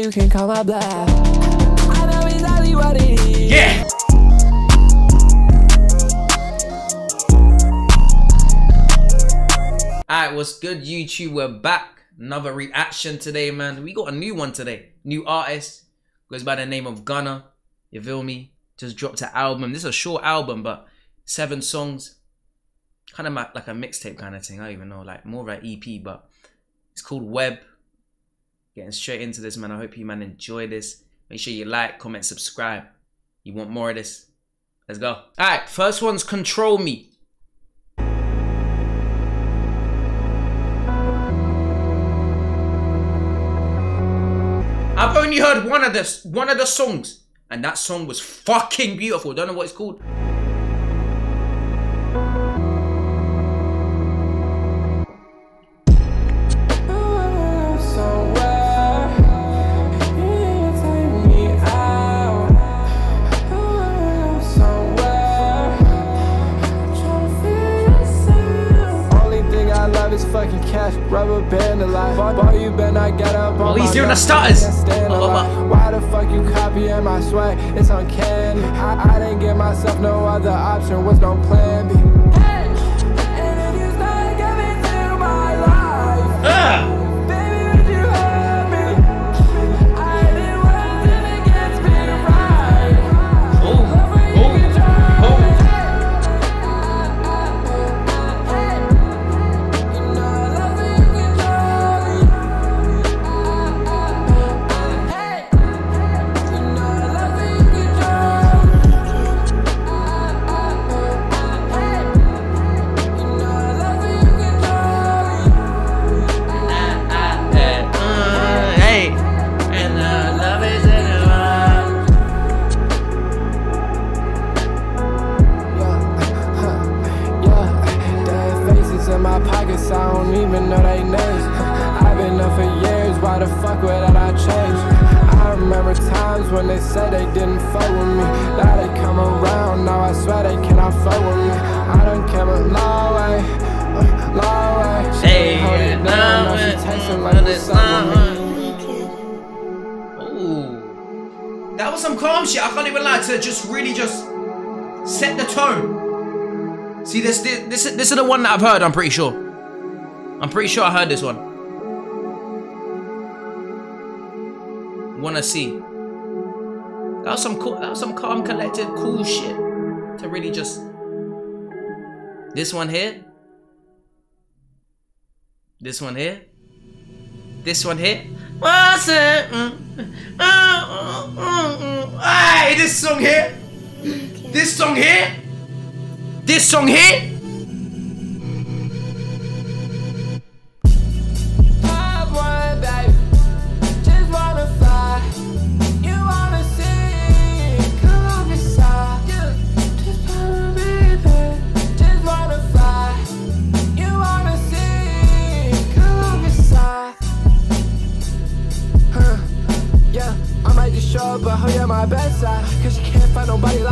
you can call my bluff. I know exactly what it is. Yeah. Alright, what's good, YouTube? We're back. Another reaction today, man. We got a new one today. New artist. Goes by the name of Gunnr. You feel me? Just dropped an album. This is a short album, but seven songs. Kind of like a mixtape kind of thing. I don't even know. Like more of an EP, but it's called Web. Getting straight into this, man. I hope you, man, enjoy this. Make sure you like, comment, subscribe. You want more of this? Let's go. Alright, first one's Control Me. I've only heard one of this, one of the songs, and that song was fucking beautiful. Don't know what it's called. The. Why the fuck you copying my swag? It's uncanny. I, I didn't give myself no other option, was no plan B. she tasting like what's up Ooh, that was some calm shit. I can't even lie to just really just set the tone. See this, this, this, this is the one that I've heard. I'm pretty sure. I'm pretty sure I heard this one. Wanna see. That was some cool, that was some calm, collected, cool shit. To really just this one here. This one here. This one here. What's it? Mm, mm, mm, hey, this song here. This song here. This song here.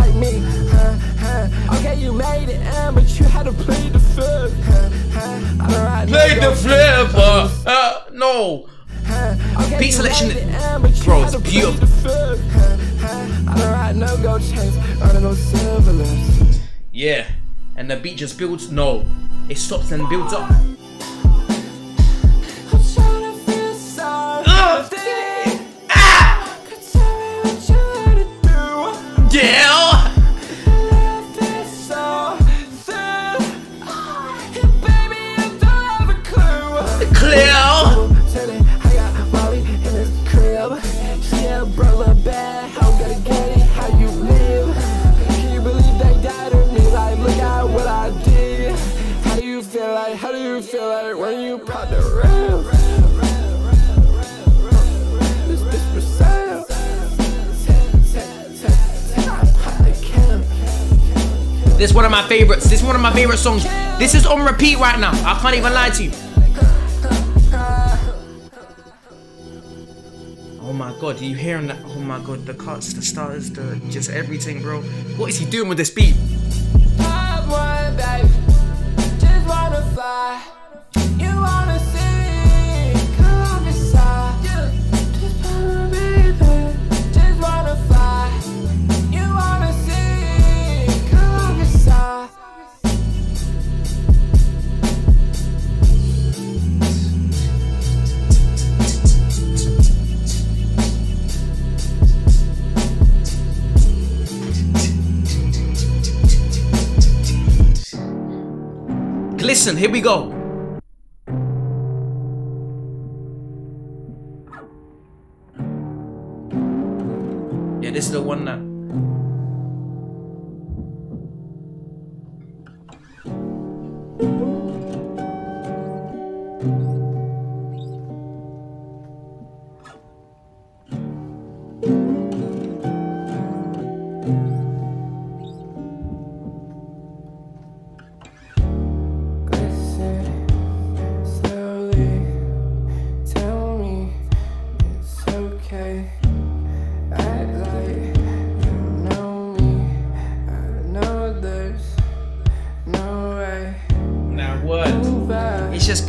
Like me huh, huh. Okay, you made it, uh, but you had to play the flip huh, Play the flip, uh, uh, no. Okay, Beat selection, uh, bro, it's beautiful. Yeah, and the beat just builds, no. It stops and builds up favorites. This is one of my favorite songs. This is on repeat right now. I can't even lie to you. Oh my god, are you hearing that? Oh my god, the cuts, the stars, the just everything, bro. What is he doing with this beat? Listen, here we go. Yeah, this is the one that. Listen,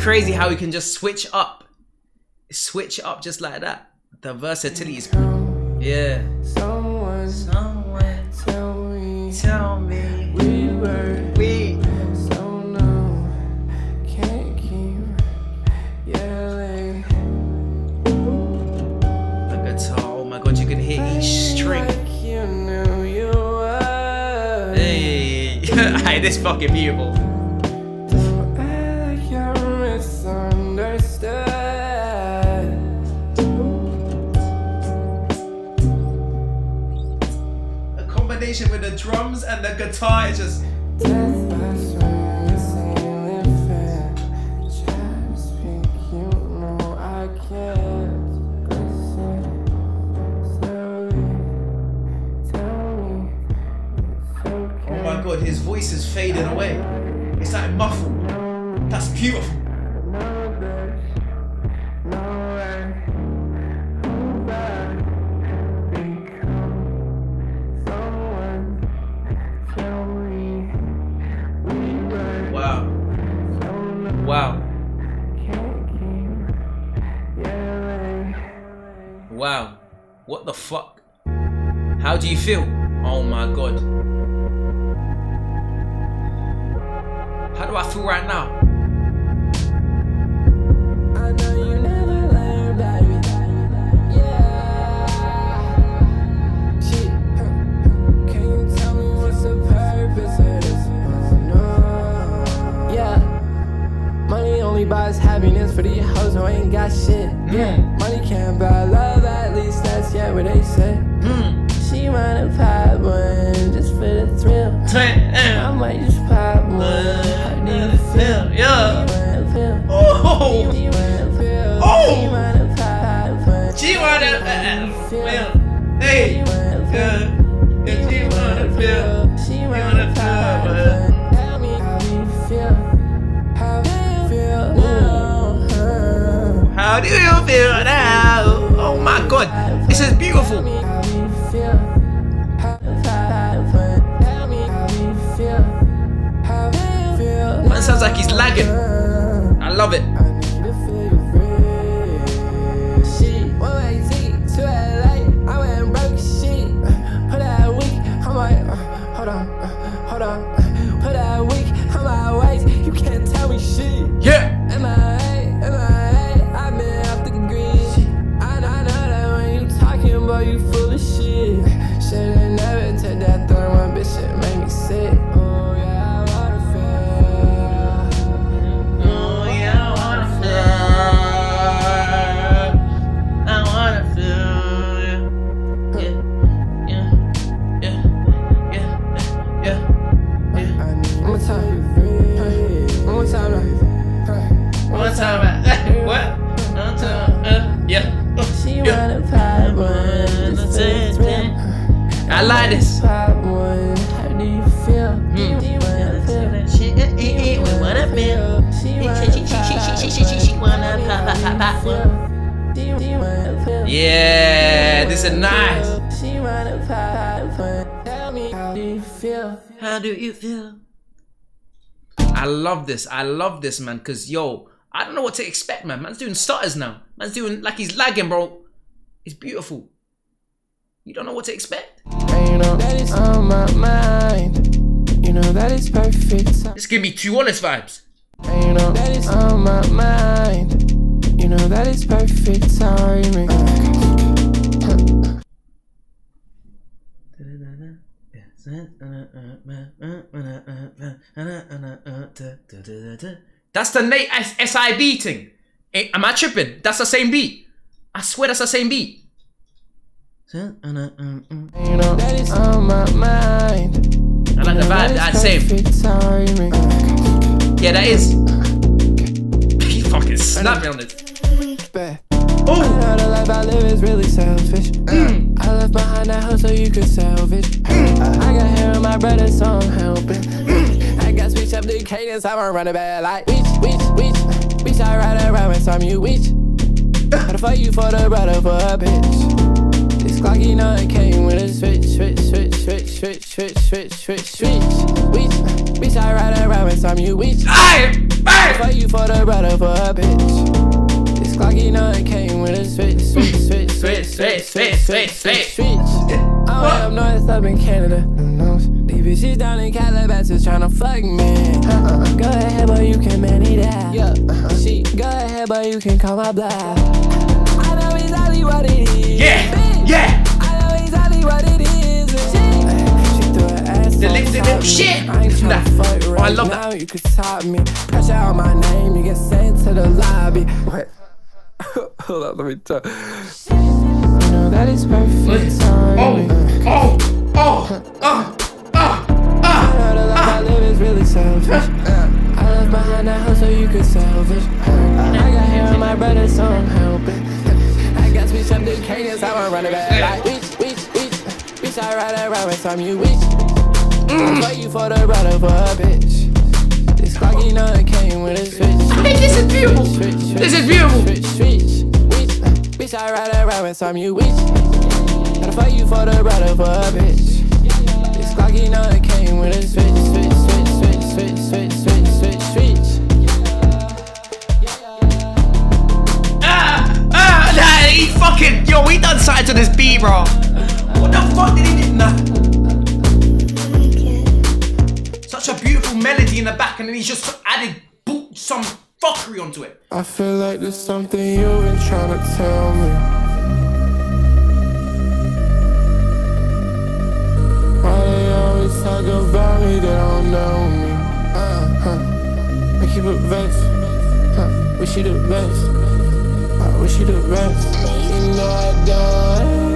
crazy how he can just switch up, switch up just like that. The versatility is yeah. someone Someone tell me tell me we were we. so numb. Can't keep yelling. The guitar. Oh my god, you can hear each string. Like you knew you were. Hey, hey, this fucking beautiful. Oh my god, his voice is fading away. It's like muffled. That's beautiful. Wow. What the fuck? How do you feel? Oh my god. How do I feel right now? Buys happiness for these hoes who ain't got shit. Yeah. Money can't buy love, at least that's yeah what they say. Hmm. She wanna pop one just for the thrill. I might just pop one. How do you feel? Yeah. She wanna feel. Oh! She wanna feel. Oh! She wanna pop one. She wanna uh, feel. Hey. Yeah, she wanna feel. Do you feel now? Oh my god. This is beautiful. Yeah, this is nice. She wanna pop. Tell me how do you feel? How do you feel? I love this. I love this, man. Cause yo, I don't know what to expect, man. Man's doing stutters now. Man's doing like he's lagging, bro. It's beautiful. You don't know what to expect. And you know that is on my mind. You know that is perfect. This give me two honest vibes. You know that is on my mind. Know that is perfect timing. That's the Nate SIB thing. Eh, Am I tripping? That's the same beat. I swear that's the same beat. You know, that is on my mind. I like the vibe. That's same. Yeah, that is. He fucking snapped me on this. Bet. Oh, Know the life I live is really selfish. Mm. I left behind that hoe so you could salvage. I got hair on my brother, so I'm helping. I got switch up the cadence, I'm run it back like weech, weech, weech. Bitch, I ride around with some you weech. How the fuck you for the brother for a bitch? This clock, you know, it came with a switch, switch, switch, switch, switch, switch, switch, switch, switch. Weech, bitch, I ride around with some you aye, aye. Fuck you for the brother for a bitch. This clock, it came with a switch, switch, switch, switch, switch, switch, switch, switch, switch. I'm way up north, up in Canada. Who knows? These bitches down in Calabasas tryna fuck me. Uh-uh. Go ahead, but you can manage that. Yeah. Uh-huh. She, go ahead, but you can call my bluff. I know exactly what it is. Yeah, bitch. yeah. I know exactly what it is. She, she threw her ass The on lip- the top lip me. shit. I ain't Nah. tryna fuck Oh, right I love now. that. You could top me. Pressure on my name. You get sent to the lobby. What? Hold up, let me talk. You know that is perfect timing. Oh, oh, oh, oh, oh, I oh. know the life I live is really selfish. I left behind that house so you could salvage. I got hair on my brother, so I'm helping. I got switch up the cadence, I wanna run it back. Like, weech, weech, weech. Bitch, I ride around with some you weech. I fuck you for the brother for a bitch. Hey, this is beautiful. Switch, switch, This is beautiful. Switch, switch, weech. Bitch, I ride around with some you weech. Gotta fuck you for the brother for a bitch. This clock, you know, it came with a switch, switch, switch, switch, switch, switch, switch, switch, switch. Ah, ah, nah, he fucking, yo, we done something to this beat, bro. What the fuck did he do? Nah. Such a beautiful melody in the back, and then he just added boot some fuckery onto it. I feel like there's something you've been trying to tell me. Why they always talk about me, they don't know me. Uh-huh. I keep it vexed. Huh. Wish you the best. I wish you the best. You know I don't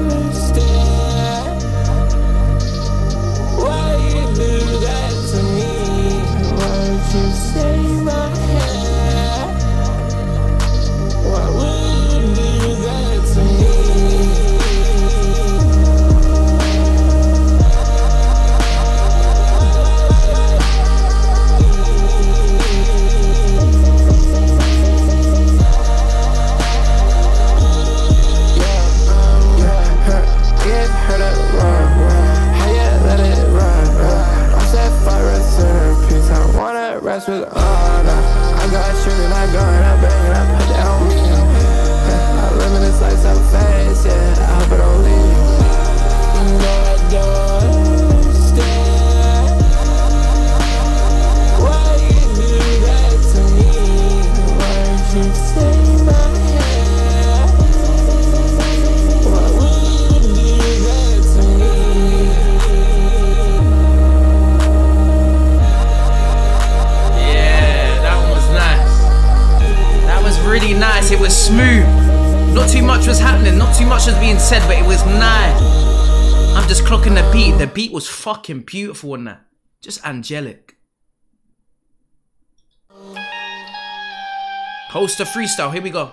with honor. Uh, I got shit and I gun, really nice. It was smooth. Not too much was happening. Not too much was being said, but it was nice. I'm just clocking the beat. The beat was fucking beautiful in that. Just angelic. Holster freestyle. Here we go.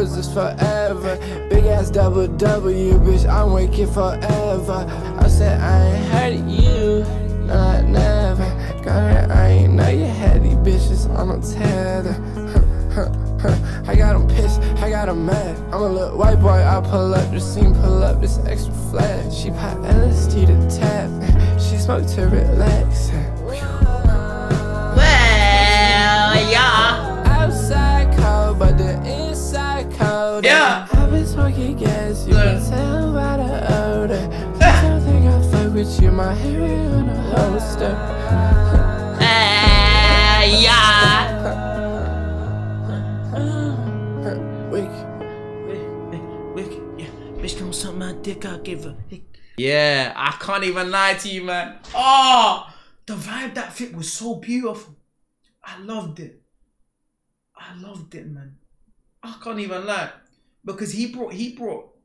The hoes is forever. Big ass double W, bitch, I'm waking forever. I said I ain't of you, no, I never. Got it, I ain't know you had these bitches on a tether. I got 'em pissed, I got 'em mad. I'm a little white boy, I pull up the scene, pull up this extra flag. She pop LSD to tap, she smoke to relax. My hero on a holster. Hey, yeah. Weak. Yeah, bitch don't suck my dick, I give her. Yeah, I can't even lie to you, man. Oh, the vibe that fit was so beautiful. I loved it. I loved it, man. I can't even lie because he brought he brought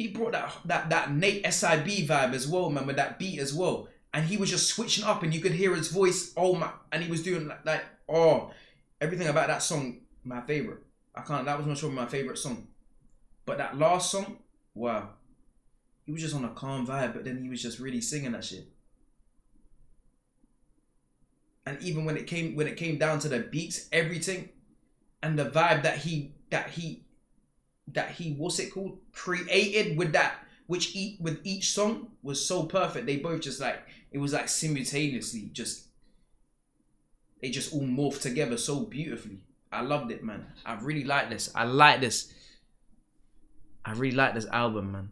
he brought that that that Nate SIB vibe as well, man, with that beat as well. And he was just switching up, and you could hear his voice. Oh my! And he was doing like, like oh, everything about that song, my favorite. I can't. That was not sure my favorite song. But that last song, wow. He was just on a calm vibe, but then he was just really singing that shit. And even when it came when it came down to the beats, everything, and the vibe that he that he that he what's it called created with that which eat with each song was so perfect. They both just like it was like simultaneously just they just all morphed together so beautifully. I loved it, man. I really like this. I like this. I really like this album, man.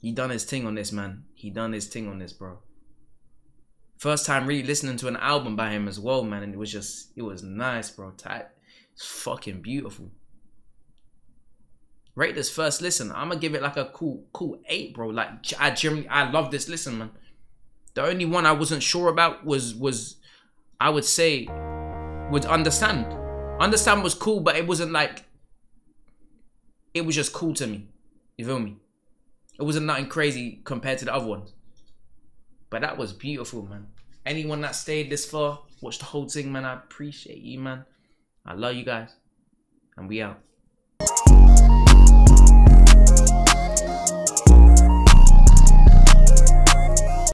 He done his thing on this, man. He done his thing on this, bro. First time really listening to an album by him as well, man, and it was just it was nice, bro. Tight. It's fucking beautiful. Rate this first listen. I'm gonna give it like a cool, cool eight, bro. Like I generally, I love this listen, man. The only one I wasn't sure about was was I would say would understand. Understand was cool, but it wasn't like it was just cool to me. You feel me? It wasn't nothing crazy compared to the other ones. But that was beautiful, man. Anyone that stayed this far, watched the whole thing, man. I appreciate you, man. I love you guys. And we out.